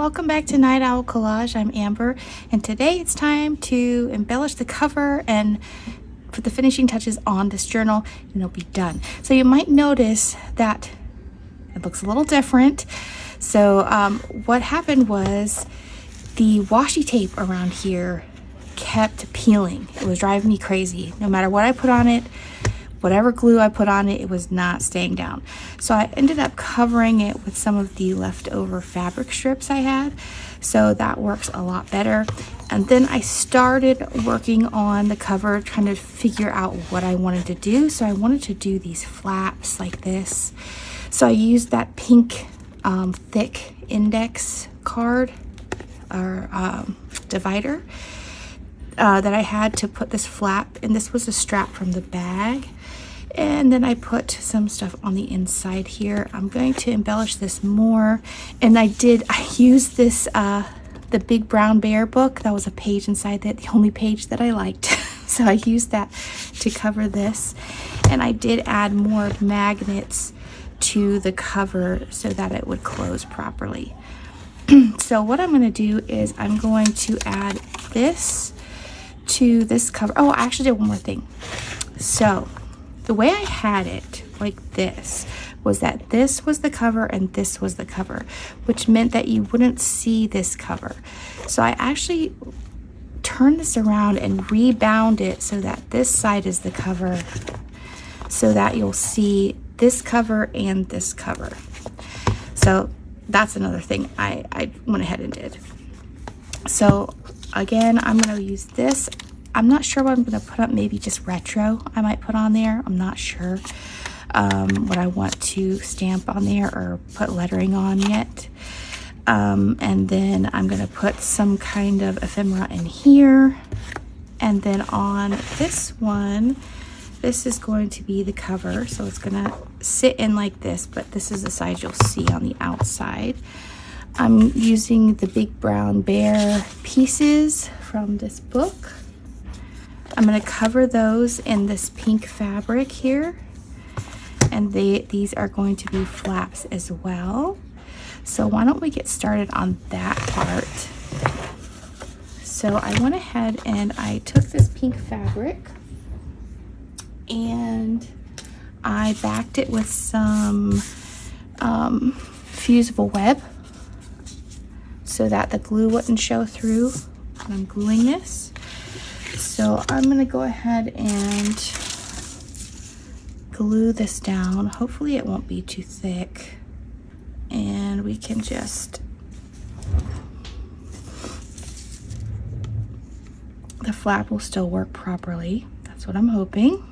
welcome back to Night Owl Collage. I'm Amber, and today it's time to embellish the cover and put the finishing touches on this journal, and it'll be done. So you might notice that it looks a little different. So um, what happened was the washi tape around here kept peeling. It was driving me crazy. No matter what I put on it, whatever glue I put on it, it was not staying down. So I ended up covering it with some of the leftover fabric strips I had. So that works a lot better. And then I started working on the cover, trying to figure out what I wanted to do. So I wanted to do these flaps like this. So I used that pink um, thick index card or um, divider uh, that I had to put this flap, and this was a strap from the bag. And then I put some stuff on the inside here. I'm going to embellish this more. And I did, I used this, uh, the Big Brown Bear book. That was a page inside that, the only page that I liked. so I used that to cover this. And I did add more magnets to the cover so that it would close properly. so what I'm going to do is I'm going to add this to this cover. Oh, I actually did one more thing. So the way I had it like this was that this was the cover and this was the cover, which meant that you wouldn't see this cover. So I actually turned this around and rebound it so that this side is the cover so that you'll see this cover and this cover. So that's another thing I, I went ahead and did. So again, I'm going to use this I'm not sure what I'm going to put up. Maybe just retro I might put on there. I'm not sure um, what I want to stamp on there or put lettering on yet. Um, and then I'm going to put some kind of ephemera in here. And then on this one, this is going to be the cover. So it's going to sit in like this, but this is the side you'll see on the outside. I'm using the Big Brown Bear pieces from this book. I'm going to cover those in this pink fabric here. And they, these are going to be flaps as well. So why don't we get started on that part. So I went ahead and I took this pink fabric and I backed it with some um, fusible web so that the glue wouldn't show through when I'm gluing this. So I'm gonna go ahead and glue this down. Hopefully it won't be too thick. And we can just, the flap will still work properly. That's what I'm hoping.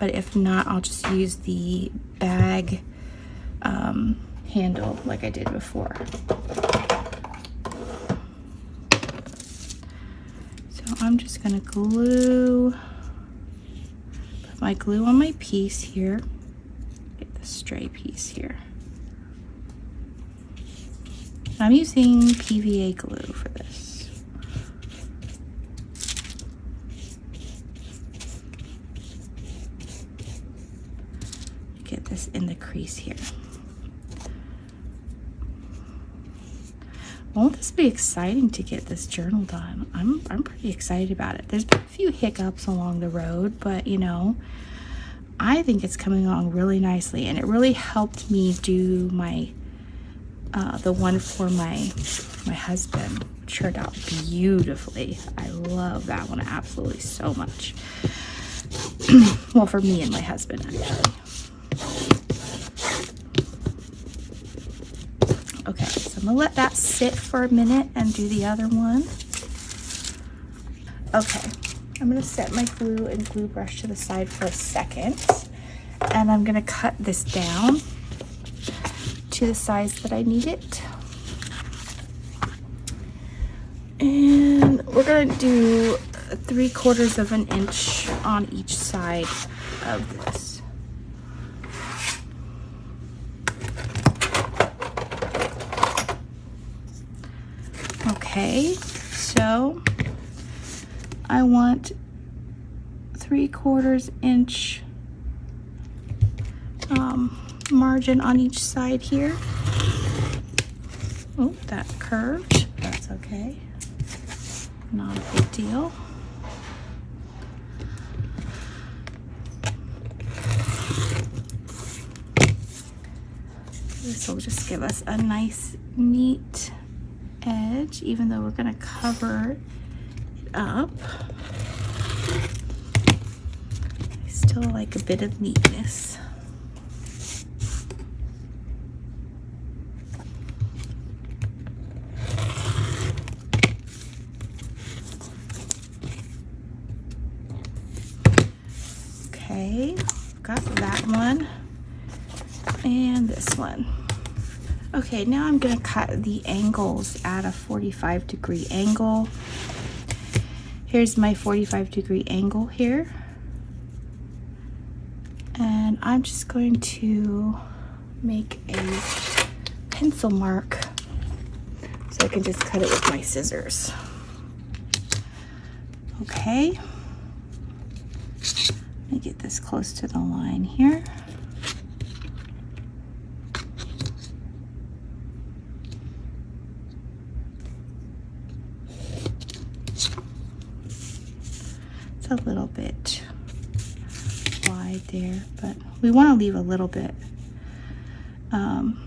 But if not, I'll just use the bag um, handle like I did before. So I'm just gonna glue, put my glue on my piece here. Get the stray piece here. I'm using PVA glue for this. Get this in the crease here. Won't this be exciting to get this journal done? I'm, I'm pretty excited about it. There's been a few hiccups along the road, but you know, I think it's coming along really nicely and it really helped me do my, uh, the one for my, my husband turned out beautifully. I love that one absolutely so much. well, for me and my husband actually. Okay, so I'm gonna let that sit for a minute and do the other one. Okay, I'm gonna set my glue and glue brush to the side for a second. And I'm gonna cut this down to the size that I need it. And we're gonna do three quarters of an inch on each side of this. Okay, so I want three quarters inch um, margin on each side here. Oh, that curved. That's okay. Not a big deal. This will just give us a nice, neat edge, even though we're gonna cover it up. I still like a bit of neatness. Okay, got that one and this one. Okay, now I'm gonna cut the angles at a 45 degree angle. Here's my 45 degree angle here. And I'm just going to make a pencil mark so I can just cut it with my scissors. Okay. Let me get this close to the line here. A little bit wide there, but we want to leave a little bit um,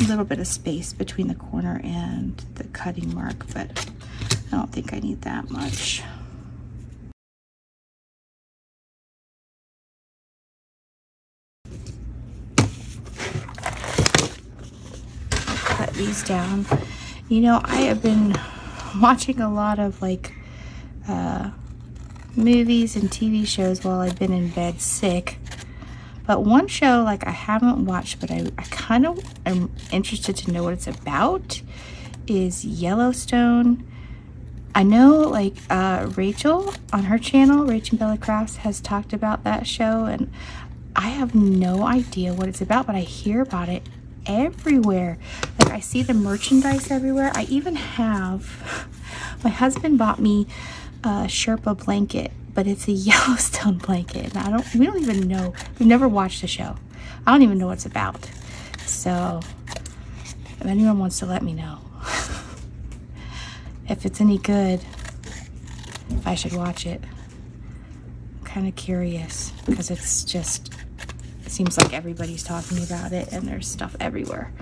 a little bit of space between the corner and the cutting mark, but I don't think I need that much. Cut these down. You know, I have been watching a lot of like uh, movies and TV shows while I've been in bed sick. But one show like I haven't watched, but I, I kind of am interested to know what it's about is Yellowstone. I know like uh, Rachel on her channel, Rachel Bella Crafts, has talked about that show and I have no idea what it's about, but I hear about it everywhere. Like I see the merchandise everywhere. I even have, my husband bought me a Sherpa blanket, but it's a Yellowstone blanket. And I don't, we don't even know, we've never watched the show. I don't even know what it's about. So if anyone wants to let me know if it's any good, if I should watch it. I'm kind of curious because it's just it seems like everybody's talking about it and there's stuff everywhere.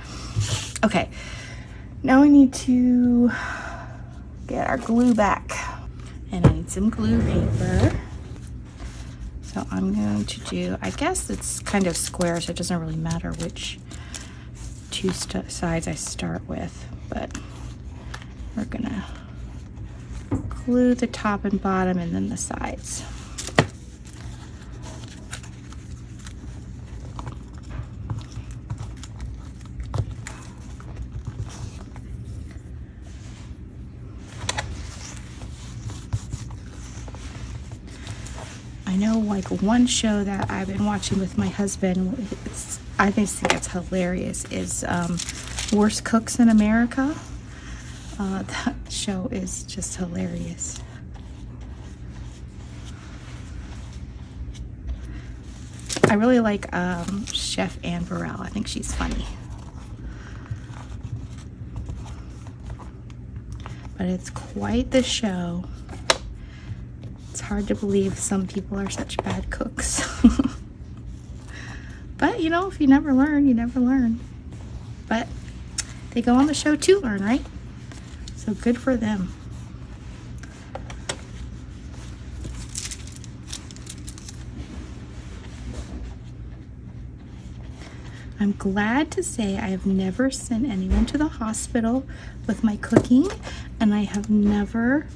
Okay, now we need to get our glue back. And I need some glue paper. So I'm going to do, I guess it's kind of square, so it doesn't really matter which two sides I start with, but we're gonna glue the top and bottom and then the sides. I know like one show that I've been watching with my husband, I just think it's hilarious, is um, Worst Cooks in America. Uh, that show is just hilarious. I really like um, Chef Anne Burrell. I think she's funny. But it's quite the show hard to believe some people are such bad cooks. but, you know, if you never learn, you never learn. But they go on the show to learn, right? So good for them. I'm glad to say I have never sent anyone to the hospital with my cooking and I have never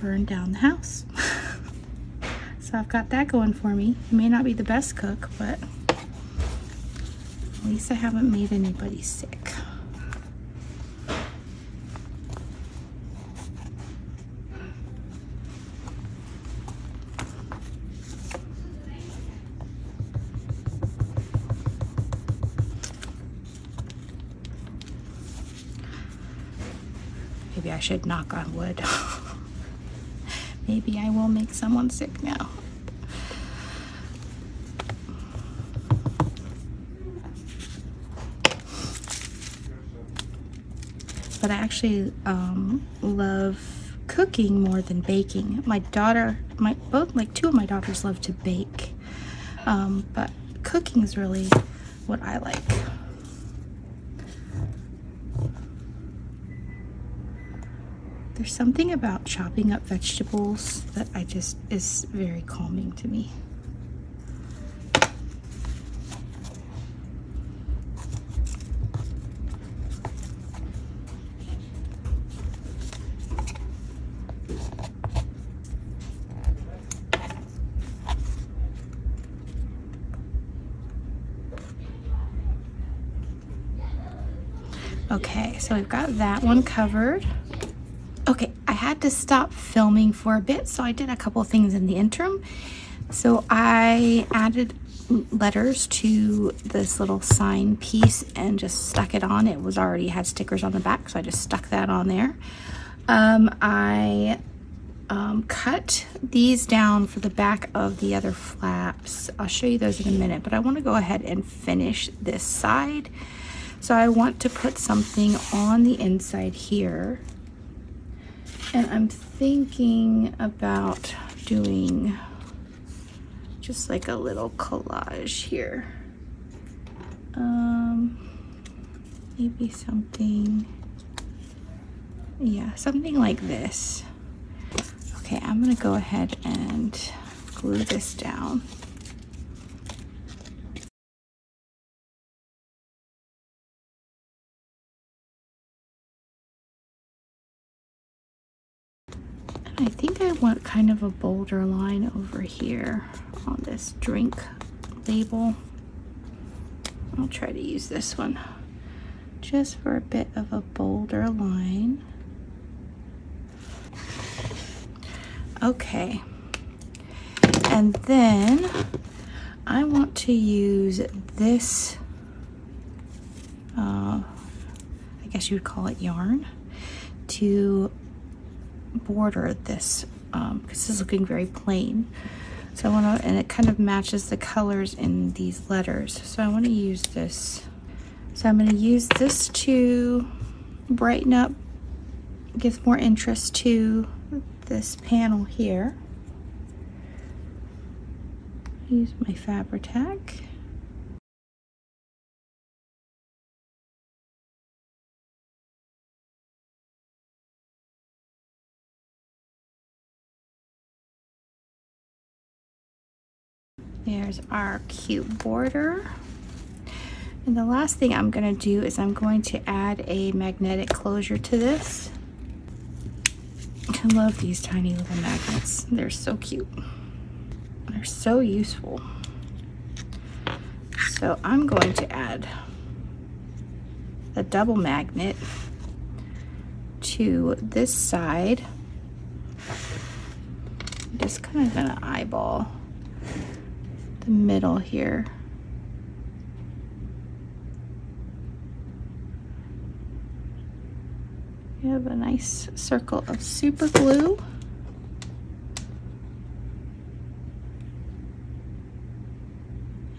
burn down the house. so I've got that going for me. I may not be the best cook, but at least I haven't made anybody sick. Maybe I should knock on wood. Maybe I will make someone sick now. But I actually um, love cooking more than baking. My daughter, my both like two of my daughters love to bake, um, but cooking is really what I like. There's something about chopping up vegetables that I just is very calming to me. Okay, so we've got that one covered. Okay, I had to stop filming for a bit, so I did a couple things in the interim. So I added letters to this little sign piece and just stuck it on. It was already had stickers on the back, so I just stuck that on there. Um, I um, cut these down for the back of the other flaps. I'll show you those in a minute, but I want to go ahead and finish this side. So I want to put something on the inside here. And I'm thinking about doing just like a little collage here. Um, maybe something, yeah, something like this. Okay, I'm gonna go ahead and glue this down. Kind of a bolder line over here on this drink label. I'll try to use this one just for a bit of a bolder line. Okay. And then I want to use this, uh, I guess you would call it yarn, to border this um, because this is looking very plain. So I want to, and it kind of matches the colors in these letters. So I want to use this. So I'm going to use this to brighten up, give more interest to this panel here. Use my Fabri-Tac. There's our cute border. And the last thing I'm gonna do is I'm going to add a magnetic closure to this. I love these tiny little magnets. They're so cute. They're so useful. So I'm going to add a double magnet to this side. I'm just kind of gonna eyeball the middle here. You have a nice circle of super glue.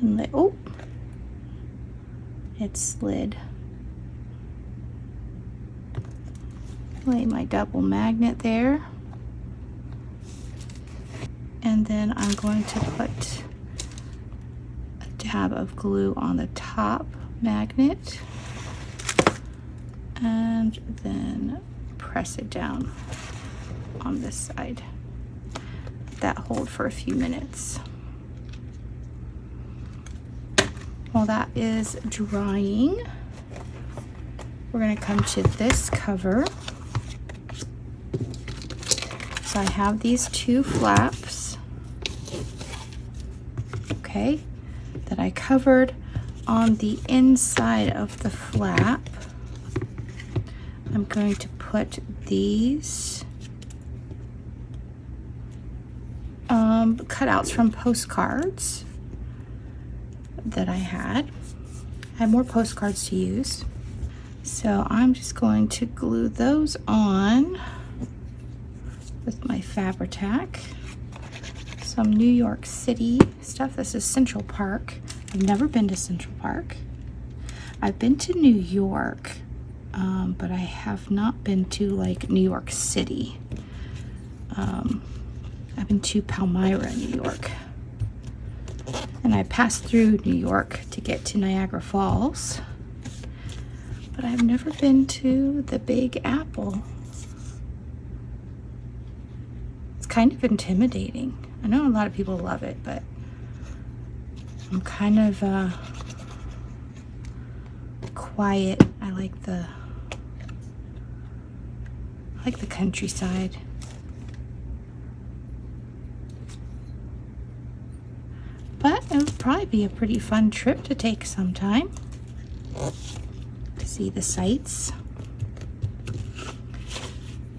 And the, oh, it slid. Lay my double magnet there. And then I'm going to put tab of glue on the top magnet and then press it down on this side. That hold for a few minutes. While that is drying, we're gonna come to this cover. So I have these two flaps. Okay, I covered on the inside of the flap. I'm going to put these um, cutouts from postcards that I had. I have more postcards to use. So I'm just going to glue those on with my Fabri-Tac some New York City stuff. This is Central Park. I've never been to Central Park. I've been to New York, um, but I have not been to like New York City. Um, I've been to Palmyra, New York. And I passed through New York to get to Niagara Falls. But I've never been to the Big Apple. It's kind of intimidating. I know a lot of people love it, but I'm kind of uh, quiet. I like the I like the countryside. But it would probably be a pretty fun trip to take sometime. To see the sights.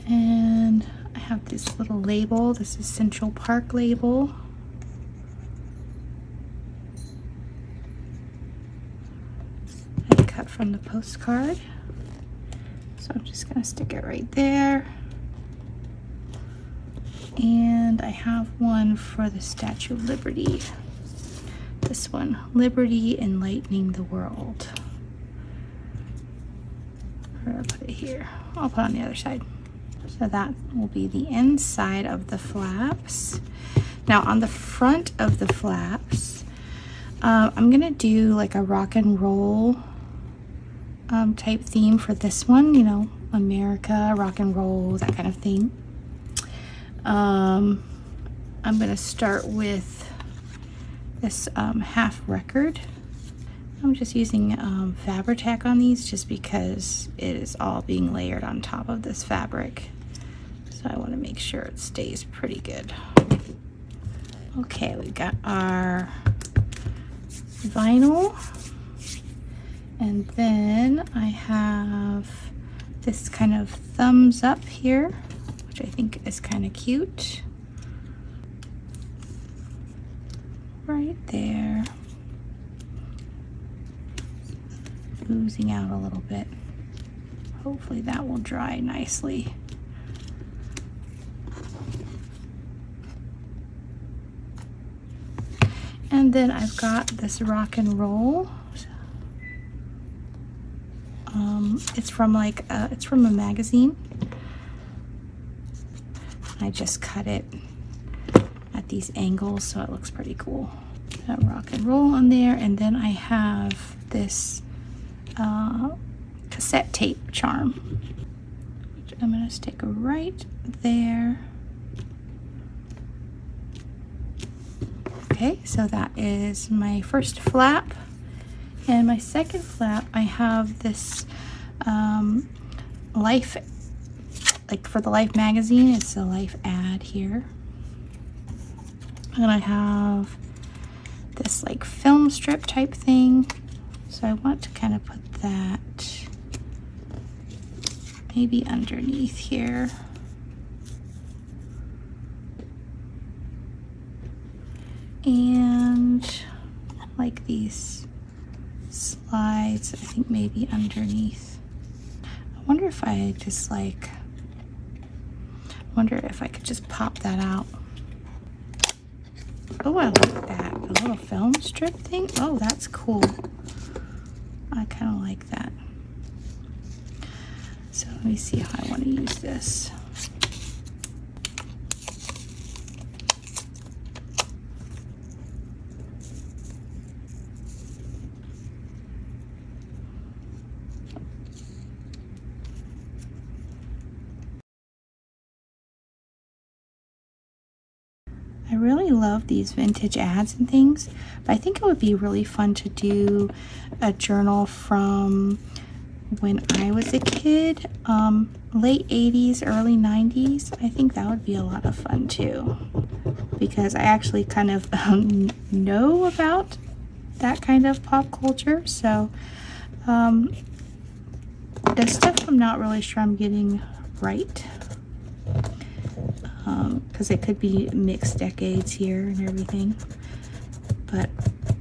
And I have this little label. This is Central Park label. I cut from the postcard. So I'm just gonna stick it right there. And I have one for the Statue of Liberty this one Liberty Enlightening the World. Where do I put it here? I'll put on the other side. So that will be the inside of the flaps. Now on the front of the flaps, uh, I'm gonna do like a rock and roll um, type theme for this one, you know, America, rock and roll, that kind of thing. Um, I'm gonna start with this um, half record. I'm just using um, Fabri-Tac on these just because it is all being layered on top of this fabric. So I want to make sure it stays pretty good. Okay, we got our vinyl. And then I have this kind of thumbs up here, which I think is kind of cute. right there. Oozing out a little bit. Hopefully that will dry nicely. And then I've got this rock and roll. Um, it's from like, a, it's from a magazine. I just cut it at these angles so it looks pretty cool. That rock and roll on there and then I have this uh, cassette tape charm I'm to stick right there. Okay, so that is my first flap. And my second flap, I have this um, Life, like for the Life magazine, it's a Life ad here. And I have this like film strip type thing. So I want to kind of put that maybe underneath here. And like these slides I think maybe underneath I wonder if I just like I wonder if I could just pop that out Oh, I like that. A little film strip thing. Oh, that's cool. I kind of like that. So let me see how I want to use this. I really love these vintage ads and things, but I think it would be really fun to do a journal from when I was a kid, um, late 80s, early 90s. I think that would be a lot of fun too, because I actually kind of um, know about that kind of pop culture. So um, the stuff I'm not really sure I'm getting right because um, it could be mixed decades here and everything. But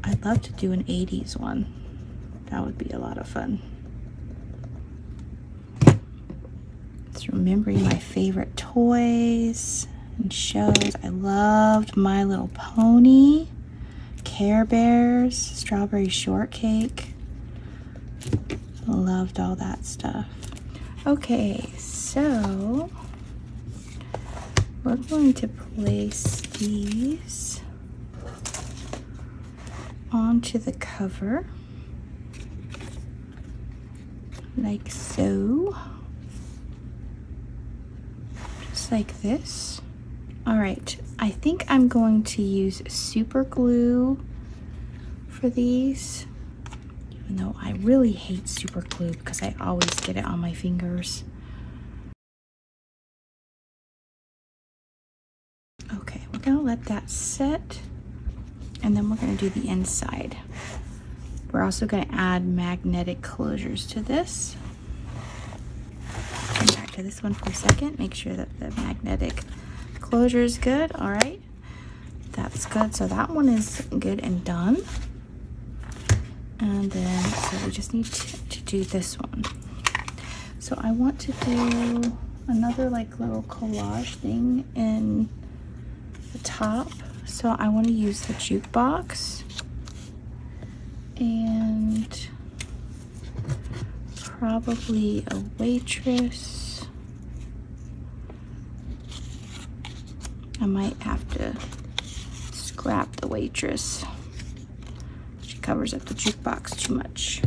I'd love to do an 80s one. That would be a lot of fun. It's remembering my favorite toys and shows. I loved My Little Pony, Care Bears, Strawberry Shortcake. Loved all that stuff. Okay, so we're going to place these onto the cover. Like so. Just like this. All right. I think I'm going to use super glue for these even though I really hate super glue because I always get it on my fingers let that set and then we're going to do the inside. We're also going to add magnetic closures to this. Back to this one for a second. Make sure that the magnetic closure is good. All right. That's good. So that one is good and done. And then, so we just need to, to do this one. So I want to do another like little collage thing in the top so I want to use the jukebox and probably a waitress. I might have to scrap the waitress. She covers up the jukebox too much.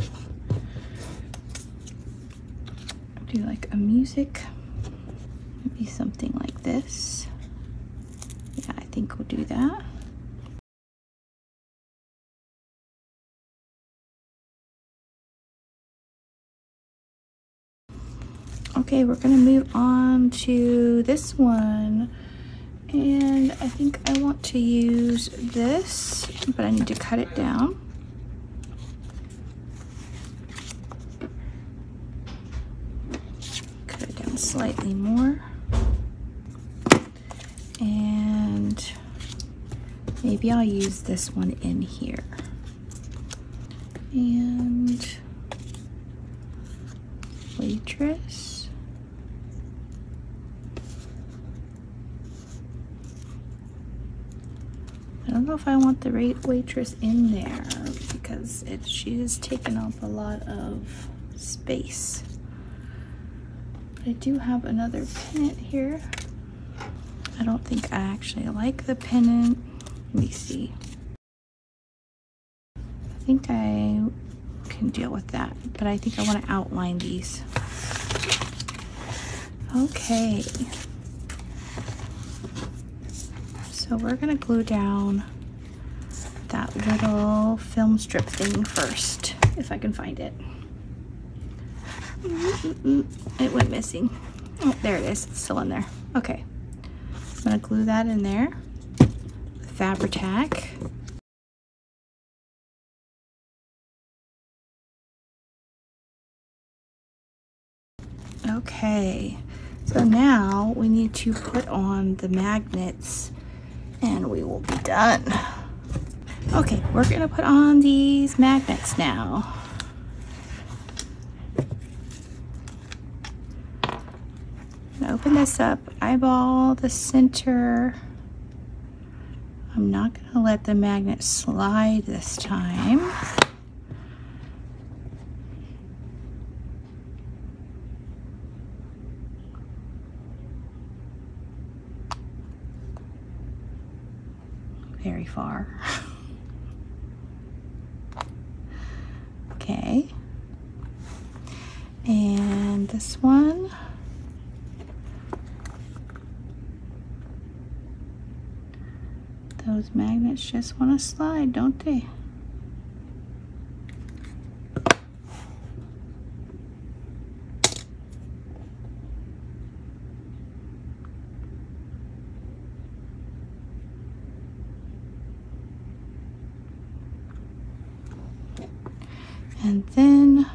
Do like a music, maybe something like this think we'll do that. Okay, we're gonna move on to this one. And I think I want to use this, but I need to cut it down. Cut it down slightly more. Maybe I'll use this one in here. And waitress. I don't know if I want the waitress in there because it, she has taken up a lot of space. But I do have another pennant here. I don't think I actually like the pennant. Let me see. I think I can deal with that, but I think I want to outline these. Okay. So we're going to glue down that little film strip thing first, if I can find it. It went missing. Oh, there it is. It's still in there. Okay. I'm going to glue that in there. Fabri-Tac. Okay, so now we need to put on the magnets and we will be done. Okay, we're gonna put on these magnets now. This up, eyeball the center I'm not going to let the magnet slide this time. Very far. okay. And this one. Those magnets just want to slide, don't they? And then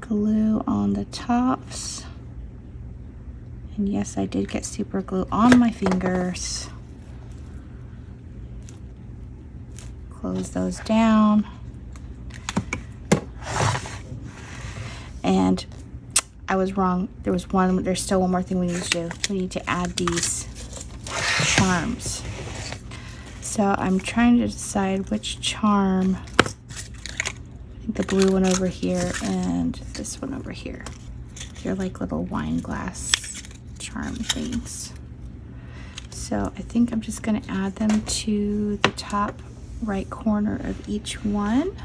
glue on the tops. And yes, I did get super glue on my fingers. Close those down. And I was wrong. There was one, there's still one more thing we need to do. We need to add these charms. So I'm trying to decide which charm. I think the blue one over here and this one over here. They're like little wine glass charm things. So I think I'm just gonna add them to the top right corner of each one.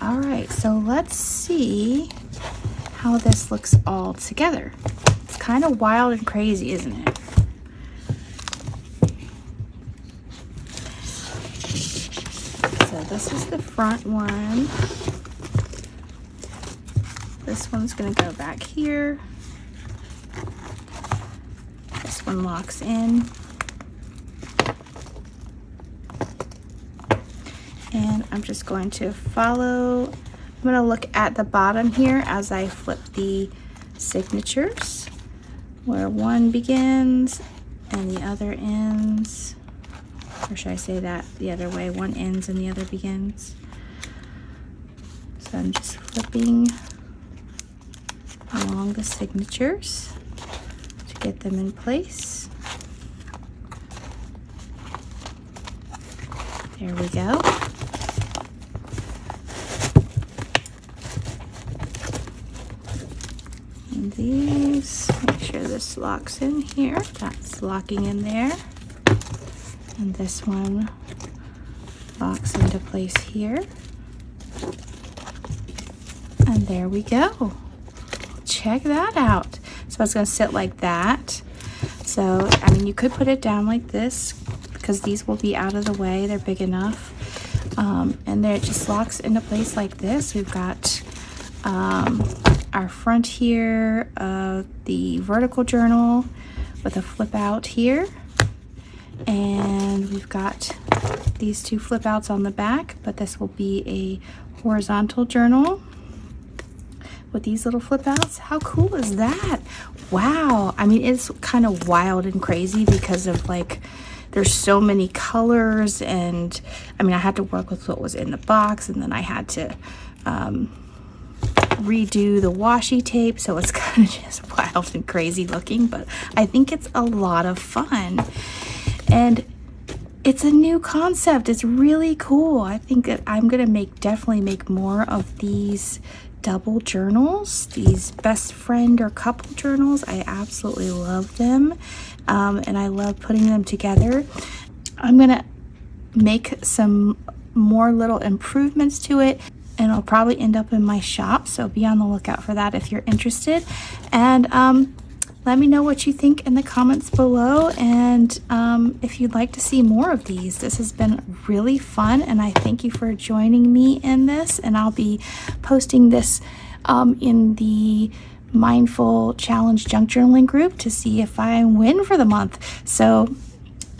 All right, so let's see how this looks all together. It's kind of wild and crazy, isn't it? So this is the front one. This one's gonna go back here. This one locks in. and I'm just going to follow I'm to look at the bottom here as I flip the signatures where one begins and the other ends or should I say that the other way one ends and the other begins so I'm just flipping along the signatures to get them in place there we go And these, make sure this locks in here. That's locking in there. And this one locks into place here. And there we go. Check that out. So it's gonna sit like that. So, I mean, you could put it down like this because these will be out of the way. They're big enough. Um, and there it just locks into place like this. We've got um, our front here of the vertical journal with a flip out here. And we've got these two flip outs on the back, but this will be a horizontal journal with these little flip outs. How cool is that? Wow. I mean, it's kind of wild and crazy because of like, there's so many colors and I mean, I had to work with what was in the box and then I had to, um, redo the washi tape so it's kind of just wild and crazy looking but I think it's a lot of fun and it's a new concept it's really cool I think that I'm gonna make definitely make more of these double journals these best friend or couple journals I absolutely love them um, and I love putting them together I'm gonna make some more little improvements to it and it'll probably end up in my shop. So be on the lookout for that if you're interested. And um, let me know what you think in the comments below. And um, if you'd like to see more of these, this has been really fun. And I thank you for joining me in this. And I'll be posting this um, in the Mindfull Challenge Junk Journaling group to see if I win for the month. So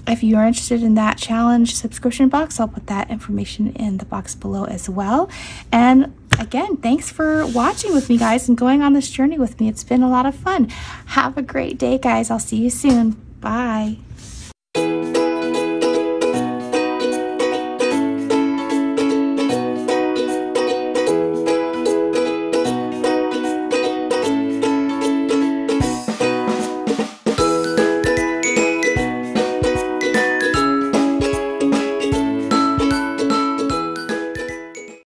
if you are interested in that challenge subscription box, I'll put that information in the box below as well. And again, thanks for watching with me, guys, and going on this journey with me. It's been a lot of fun. Have a great day, guys. I'll see you soon. Bye.